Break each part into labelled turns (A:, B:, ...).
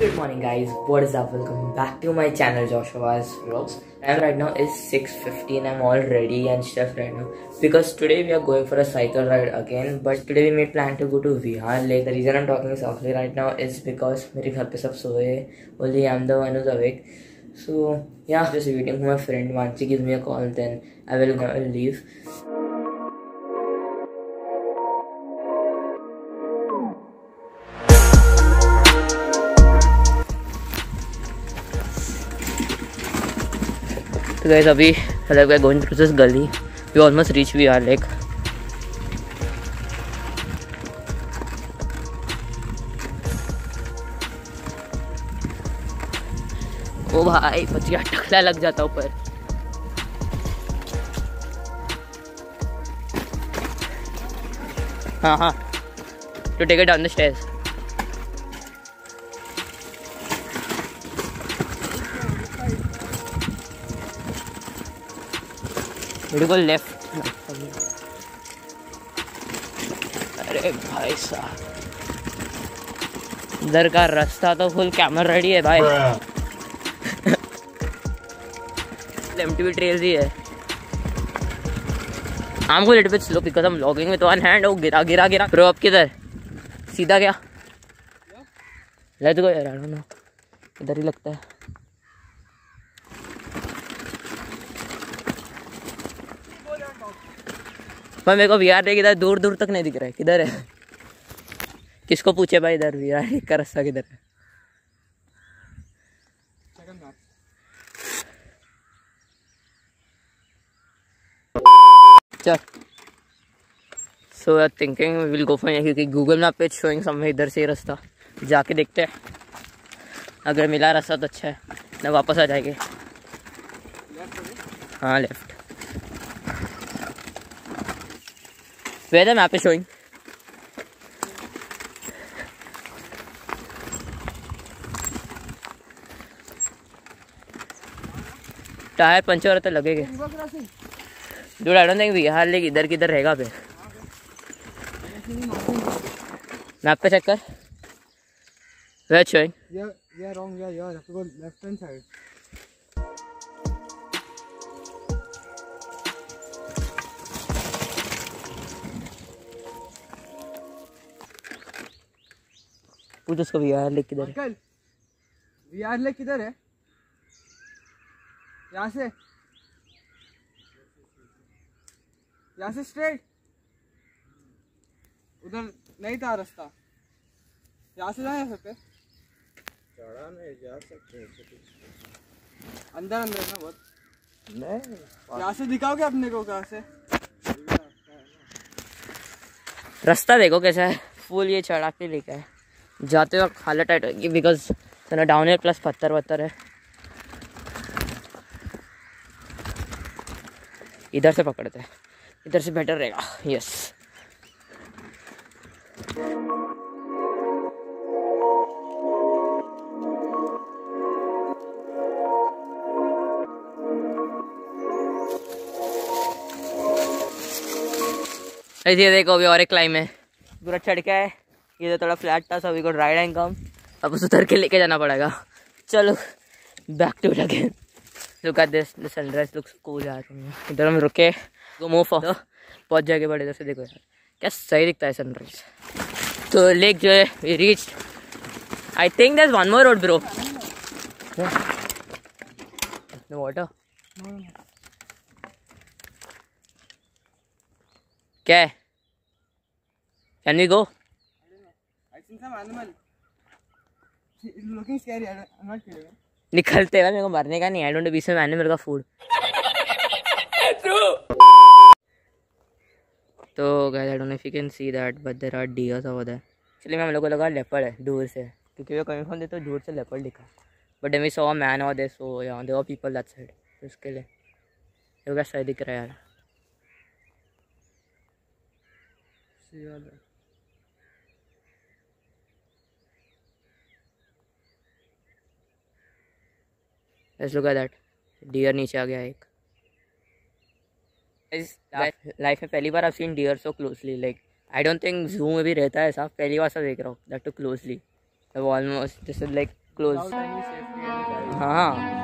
A: Good morning guys, what is up? Welcome back to my channel Joshua's Vlogs. And right now is 6.15, I'm all ready and stuff right now. Because today we are going for a cycle ride again. But today we made plan to go to Vihar Lake. The reason I'm talking softly right now is because मेरे घर पे सब सोए Only I'm the one who's awake. So yeah, just waiting for my friend Manchi gives me a call then I will go and leave. तो guys अभी अलग गए going through गली। We almost reach we are lake ओ भाई बच टकला लग जाता ऊपर। हाँ हाँ। To take it on the stage बिल्कुल लेफ़्ट अरे भाई साहब। इधर का रास्ता तो फुल कैमरा रेडी है भाई। एमटीवी ट्रेल्स ही है। आम को little bit slow because am logging with one hand ओ गिरा गिरा गिरा। ब्रो अब किधर? सीधा क्या? लेट्स गो यार आई डोंट नो इधर ही लगता है। पर मेरे को वी आर इधर दूर दूर तक नहीं दिख रहा है। किधर है? किसको पूछे भाई इधर आर का रास्ता किधर है? चल। So I thinking will go for क्योंकि गूगल मैप पे शोइंग समय इधर से रास्ता। जाके देखते हैं। अगर मिला रास्ता तो अच्छा है। ना वापस आ जाएँगे। हाँ left Where the map is showing? Tyre puncture तो लगेगा जो आई डोंट बिहार लेक इधर किधर रहेगा पे मैप पे चेक कर where showing
B: Yeah, yeah, wrong. Yeah, yeah. You have to go left hand
A: पूछ उसको बिहार लेक किधर है।
B: अंकल बिहार लेक किधर है? यहाँ से। यहाँ से स्ट्रेट उधर नहीं था रास्ता। यहाँ से जा सकते चढ़ा नहीं जा सकते अंदर अंदर ना बहुत। नहीं। यहाँ से दिखाओगे अपने को कहाँ से?
A: रास्ता देखो कैसा है। फुल ये चढ़ा के लेकर है जाते वक्त हालत टाइट होगी बिकॉज़ ना डाउन हिल प्लस पत्थर वत्थर है। इधर से पकड़ते हैं। इधर से बेटर रहेगा। यस ऐसे देखो अभी और एक क्लाइम है। पूरा चढ़ के है ये तो थोड़ा फ्लैट था सभी को राइड एंड कम अब उस उतर के लेके जाना पड़ेगा। चलो back to again look at this the sunrise looks cool यार। इधर हम रुके। तो मूव ऑफ़ पहुँच जाएँगे बड़े इधर से देखो यार। क्या सही दिखता है सनराइज तो लेक जो है we reach I think there one more road bro water क्या can we go
B: I think animal. Looking scary. I'm not kidding.
A: निकलते हुए मेरे को मरने का नहीं आई डोंट बीच में मैंने मेरे का फ़ूड तो guys I don't know if you can see that but there are deers over there actually मैं हम लोग को लगा लेपर्ड है दूर से क्योंकि वो कहीं फ़ोन तो दूर से लेपर्ड दिखा but we saw a man और दे सो या there were people that side उसके लिए ये क्या सही दिख रहा है यार
B: See all that.
A: Let's look at that deer नीचे आ गया एक लाइफ में पहली बार आप seen deer so closely like I don't think zoo में भी रहता है ऐसा पहली बार सा देख रहा हूँ that too closely almost this is like close
B: Without any safety and guide.
A: हाँ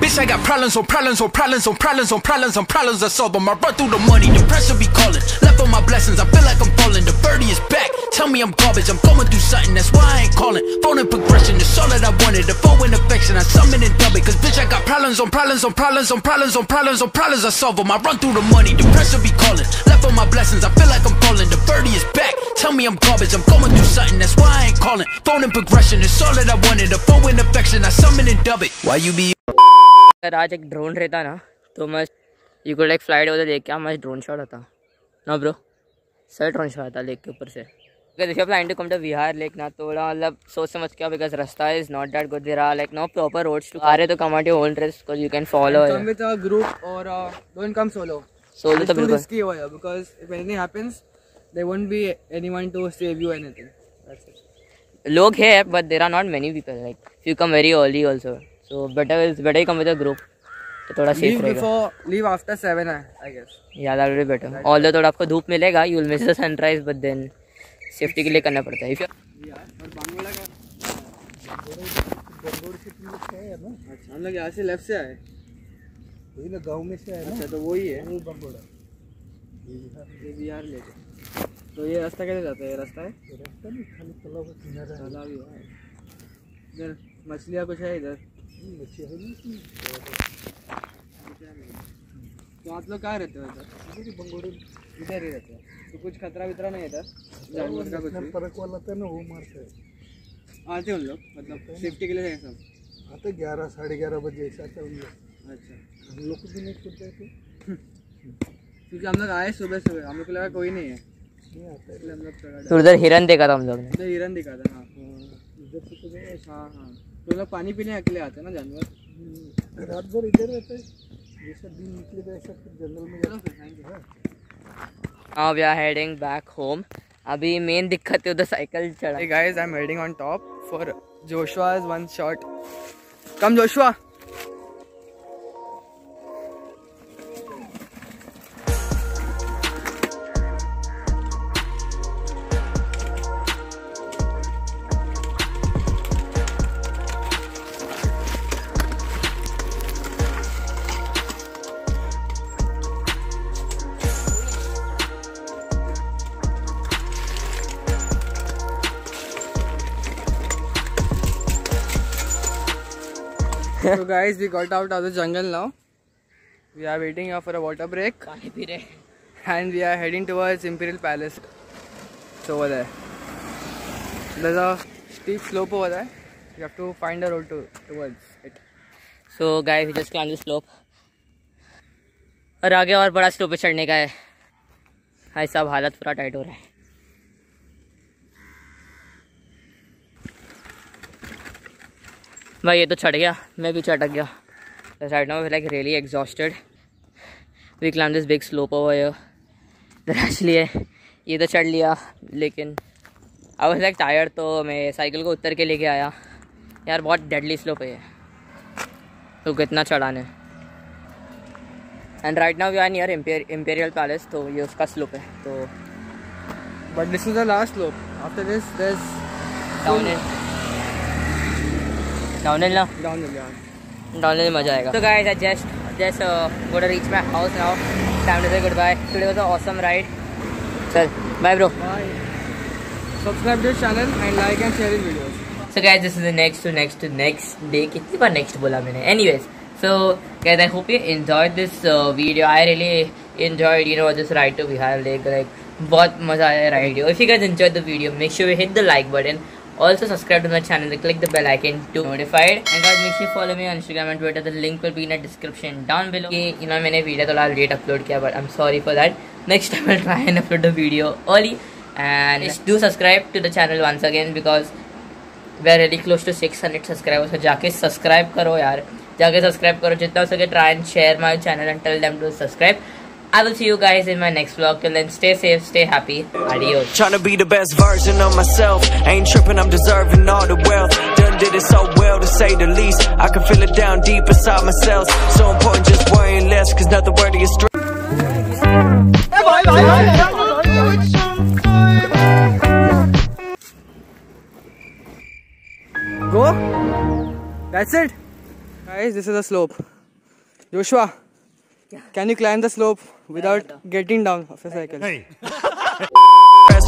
C: Bitch, I got problems on problems on problems on problems on problems on problems I solve them. I run through the money, the pressure be calling. Left on my blessings, I feel like I'm me I'm garbage, I'm going through something, that's why I ain't calling. Phone and progression, it's all that I wanted. The phone and affection, I summon and dub it. Cause bitch, I got problems on problems on problems on problems on problems on problems I solve them. I run through the money, the pressure be calling. Left on my blessings, I feel like I'm falling. The birdie is back. Tell me I'm garbage, I'm going through something, that's why I ain't calling. Phone and progression, it's all that I wanted. The phone and affection, I summon and dub it. Why you be
A: अगर आज एक drone रहता ना तो मस्त you को like flight होता देख क्या मस्त ड्रोन शॉट होता ना ब्रो सर ड्रोन शॉट आता लेक के ऊपर से अगर देखिए plan to come to Vihar lake ना थोड़ा मतलब सोच समझ के बिकॉज़ रास्ता is not that good there like no proper roads to आ रहे तो come out your own dress because you can follow
B: Come with a group or uh, don't come solo. Solo
A: तो बिल्कुल.
B: risky because if anything happens, there won't be anyone to save you anything. That's it.
A: लोग है but there are not many people like you come very early also so better is better come with a group तो थोड़ा safe रहेगा.
B: leave after seven, I, I guess.
A: या that will be better all थोड़ा आपको धूप मिलेगा you will miss the sunrise but then safety के लिए करना पड़ता है। इफ़
B: Yeah, और बांग्ला का अच्छा हम लोग यहाँ से लेफ़्ट से आए।
D: वही ना गाँव में से आया
B: अच्छा तो वही है।
D: वो बंगोड़ा।
B: ये बिहार लेके तो ये रास्ता कैसे जाता है? ये रास्ता है?
D: रास्ता नहीं खाली तालाब का किनारा है।
B: तालाब ही है। इधर मछलियाँ कुछ है इधर?
D: नहीं।
B: तो आप लोग कहाँ रहते हो इधर?
D: इधर ही
B: इधर ही रहते हो। तो कुछ खतरा वितरा नहीं है इधर? जानवर का कुछ भी
D: परक वाला था ना वो मारता है।
B: आते उन लोग मतलब सेफ्टी के लिए है सब?
D: आते ग्यारह साढ़े ग्यारह बजे ऐसा आता है उन लोग।
B: अच्छा।
D: हम लोग को भी नहीं छोड़ते थे
B: क्योंकि हम लोग आए सुबह सुबह हम लोग को लगा कोई नहीं है।
D: है।
A: तो उधर हिरन देखा था हम लोग ने।
B: इधर हिरन दिखा था हाँ।
D: इधर तो
B: हाँ हाँ। तो लोग पानी पीने अकेले आते हैं ना जानवर?
D: हम्म, रात भर इधर रहते है।
A: हाँ we are heading back home अभी मेन दिक्कत है, उधर साइकिल चढ़ा।
B: Guys I am heading on top for Joshua is one shot come Joshua. So guys, we got out of the jungle now. We are waiting here for a water break and we are heading towards Imperial Palace. It's over there. There's a steep slope over there. You have to find a road to towards it.
A: So guys just climb the slope और आगे और बड़ा slope पे चढ़ने का है भाई साहब हालत पूरा टाइट हो रहा है भाई ये तो चढ़ गया। मैं भी चढ़ गया। Right now like really exhausted we climb this big slope over है ये तो चढ़ लिया लेकिन आई वाज लाइक टायर्ड तो मैं साइकिल को उतर के लेके आया। यार बहुत डेडली स्लोप है ये। तो कितना चढ़ाने। And right now we are near imperial palace तो ये उसका स्लोप है तो
B: but this is the last slope. After this, there's
A: down
B: downhill ना?
A: डाउनहिल डाउनहिल मज़ा आएगा। तो guys just just got reach my house now time to say goodbye today was awesome ride चल
B: bye bro subscribe this channel and like and share this video
A: so guys this is the next to next to next day कितनी बार next बोला मैंने? Anyways so guys I hope you enjoyed this video I really enjoyed you know this ride to Bihar like बहुत मज़ा आया ride you if you guys enjoyed the video make sure you hit the like button Also subscribe to my channel and click the bell icon to be notified. And guys, make sure you follow me on Instagram and Twitter. The link will be in the description down below. कि you know मैंने video थोड़ा late upload किया, but I'm sorry for that. Next time I'll try and upload the video early. And do subscribe to the channel once again because we are ready close to six hundred subscribers तो जाके subscribe करो यार जाके subscribe करो जितना हो सके try and share my channel and tell them to subscribe I will see you guys in my next vlog. Till then, stay safe, stay happy. Adios.
C: Trying to be the best version of myself. Ain't tripping, I'm deserving all the wealth. Done did it so well, to say the least. I can feel it down deep inside myself. So important, just worrying less, cause nothing worthy is stress.
B: Go. That's it. Guys, this is the slope. Joshua can you climb the slope without getting down off a cycle?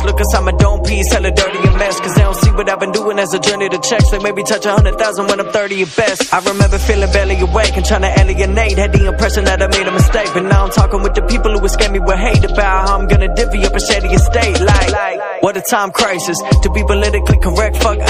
E: Look inside my dome piece, hella dirty and mess. Cause they don't see what I've been doing as a journey to checks. They maybe touch a hundred thousand when I'm 30 at best. I remember feeling barely awake and trying to alienate. Had the impression that I made a mistake. But now I'm talking with the people who would scare me with hate about how I'm gonna divvy up a shady estate. Like, what a time crisis. To be politically correct, fuck I.